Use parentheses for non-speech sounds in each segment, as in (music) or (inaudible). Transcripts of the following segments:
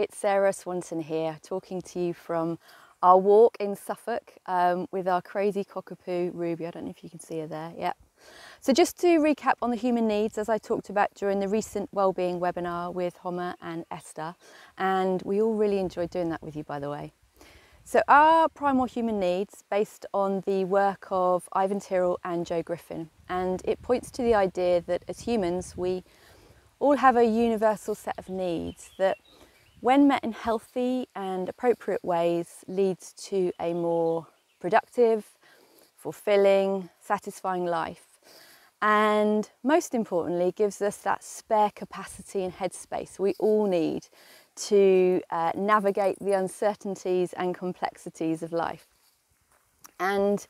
it's Sarah Swanton here, talking to you from our walk in Suffolk um, with our crazy cockapoo Ruby. I don't know if you can see her there. Yeah. So just to recap on the human needs, as I talked about during the recent wellbeing webinar with Homer and Esther, and we all really enjoyed doing that with you, by the way. So our primal human needs, based on the work of Ivan Tyrrell and Joe Griffin, and it points to the idea that as humans, we all have a universal set of needs that when met in healthy and appropriate ways leads to a more productive, fulfilling, satisfying life. And most importantly, gives us that spare capacity and headspace we all need to uh, navigate the uncertainties and complexities of life. And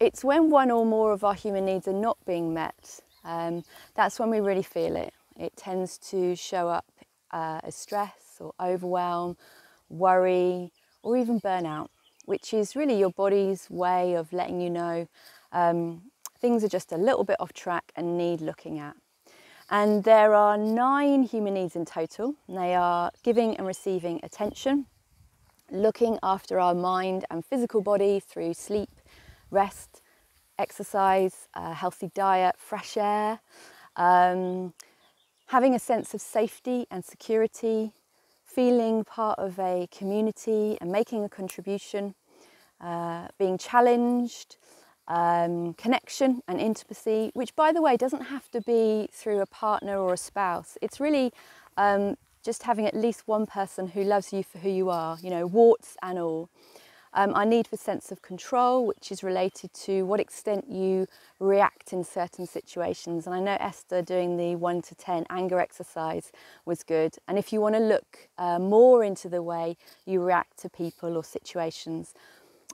it's when one or more of our human needs are not being met, um, that's when we really feel it. It tends to show up uh, as stress or overwhelm, worry, or even burnout, which is really your body's way of letting you know um, things are just a little bit off track and need looking at. And there are nine human needs in total. They are giving and receiving attention, looking after our mind and physical body through sleep, rest, exercise, a healthy diet, fresh air, um, having a sense of safety and security, feeling part of a community and making a contribution, uh, being challenged, um, connection and intimacy, which by the way doesn't have to be through a partner or a spouse. It's really um, just having at least one person who loves you for who you are, you know, warts and all. Um, our need for sense of control, which is related to what extent you react in certain situations. And I know Esther doing the one to 10 anger exercise was good. And if you want to look uh, more into the way you react to people or situations,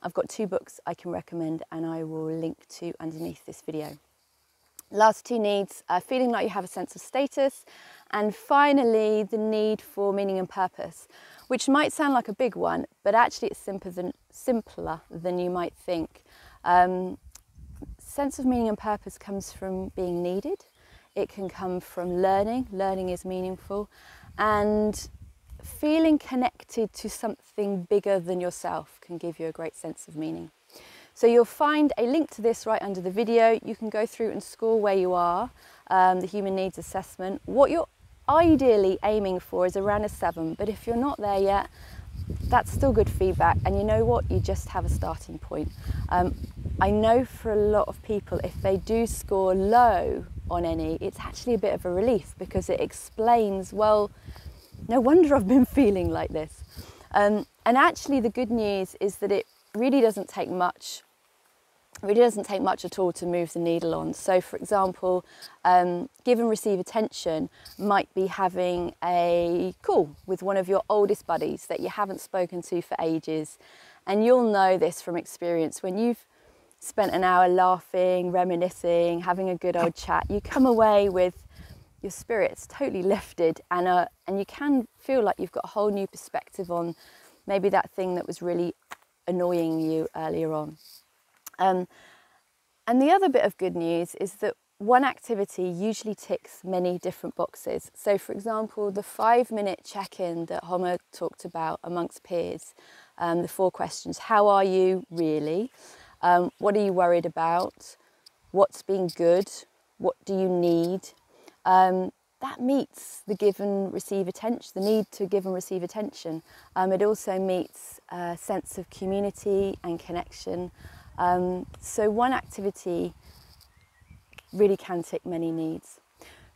I've got two books I can recommend and I will link to underneath this video. Last two needs, uh, feeling like you have a sense of status, and finally the need for meaning and purpose, which might sound like a big one, but actually it's simpler than, simpler than you might think. Um, sense of meaning and purpose comes from being needed. It can come from learning, learning is meaningful, and feeling connected to something bigger than yourself can give you a great sense of meaning. So you'll find a link to this right under the video. You can go through and score where you are, um, the human needs assessment. What you're ideally aiming for is around a seven, but if you're not there yet, that's still good feedback. And you know what? You just have a starting point. Um, I know for a lot of people, if they do score low on any, it's actually a bit of a relief because it explains, well, no wonder I've been (laughs) feeling like this. Um, and actually, the good news is that it really doesn't take much. It really doesn't take much at all to move the needle on. So, for example, um, give and receive attention might be having a call with one of your oldest buddies that you haven't spoken to for ages. And you'll know this from experience when you've spent an hour laughing, reminiscing, having a good old chat, you come away with your spirit's totally lifted and uh, and you can feel like you've got a whole new perspective on maybe that thing that was really annoying you earlier on. Um, and the other bit of good news is that one activity usually ticks many different boxes. So, for example, the five minute check in that Homer talked about amongst peers, um, the four questions How are you really? Um, what are you worried about? What's been good? What do you need? um, that meets the give and receive attention, the need to give and receive attention. Um, it also meets a sense of community and connection. Um, so one activity really can tick many needs.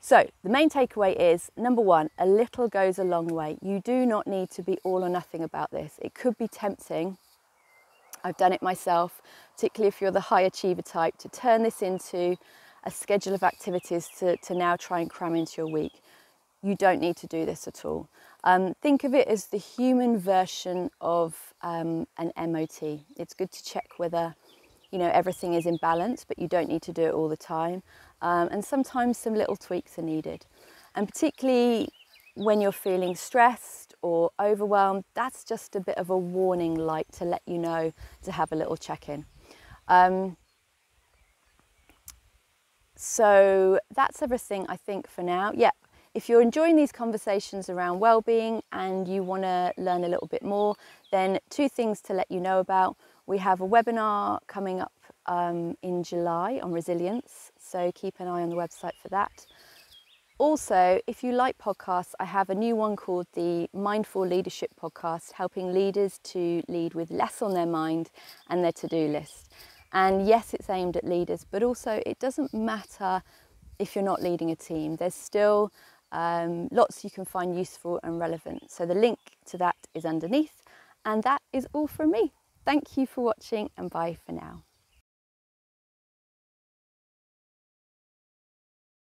So the main takeaway is number one, a little goes a long way. You do not need to be all or nothing about this. It could be tempting. I've done it myself, particularly if you're the high achiever type, to turn this into a schedule of activities to, to now try and cram into your week. You don't need to do this at all. Um, think of it as the human version of um, an MOT. It's good to check whether you know everything is in balance, but you don't need to do it all the time. Um, and sometimes some little tweaks are needed. And particularly when you're feeling stressed or overwhelmed, that's just a bit of a warning light to let you know to have a little check in. Um, so that's everything I think for now. Yeah, If you're enjoying these conversations around well-being and you want to learn a little bit more, then two things to let you know about. We have a webinar coming up um, in July on resilience, so keep an eye on the website for that. Also, if you like podcasts, I have a new one called the Mindful Leadership Podcast, helping leaders to lead with less on their mind and their to do list. And yes, it's aimed at leaders, but also it doesn't matter if you're not leading a team, there's still um, lots you can find useful and relevant. So the link to that is underneath. And that is all from me. Thank you for watching and bye for now.